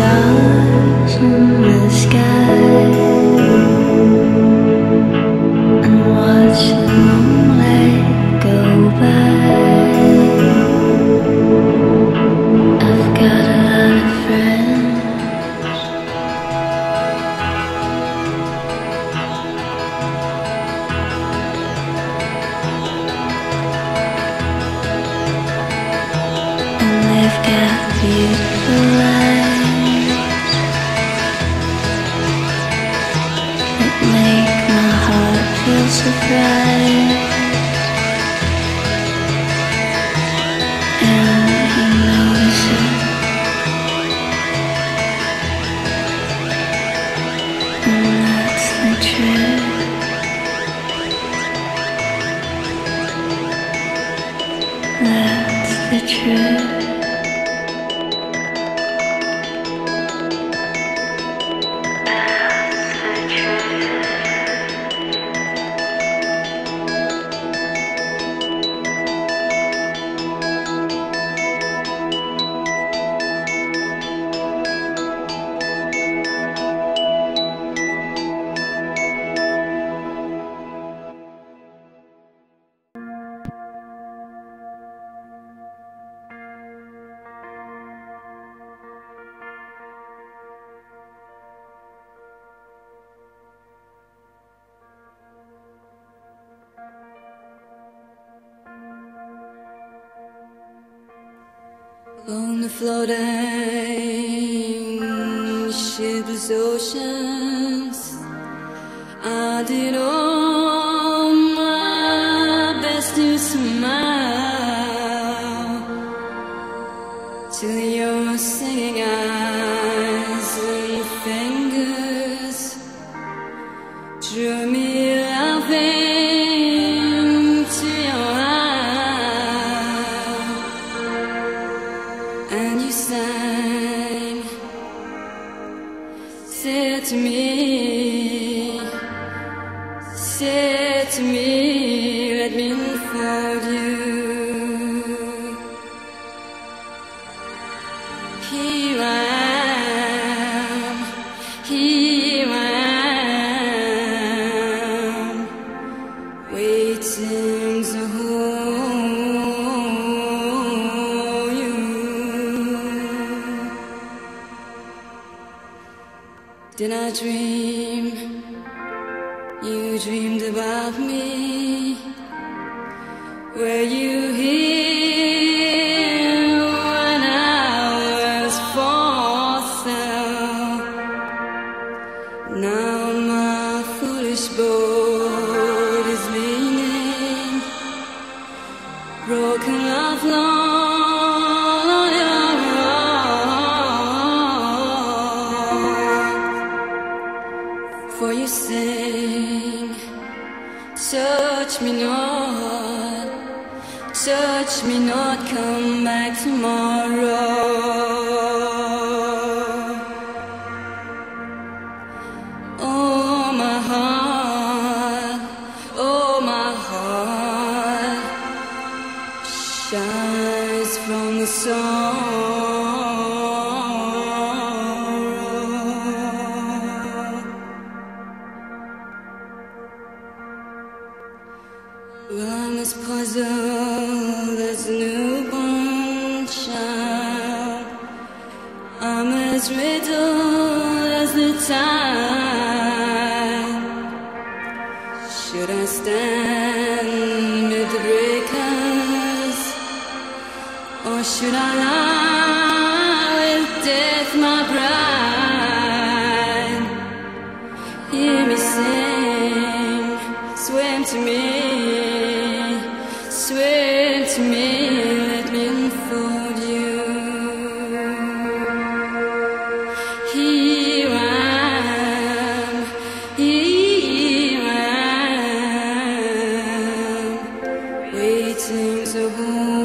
stars in the sky. Surprise. And he knows it. That's the truth. That's the truth. On the floating shipless oceans, I did all my best to smile. To your singing eyes me, let me unfold you. Here I am, here I am, waiting to hold you. Did I dream? Dreamed about me. Were you here when I was for sale? Now my foolish boat touch me not, come back tomorrow. Oh my heart, oh my heart shines from the sorrow. Well, I'm as as riddled as the tide. Should I stand with the breakers, or should I lie waiting to hold